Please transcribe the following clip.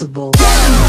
possible.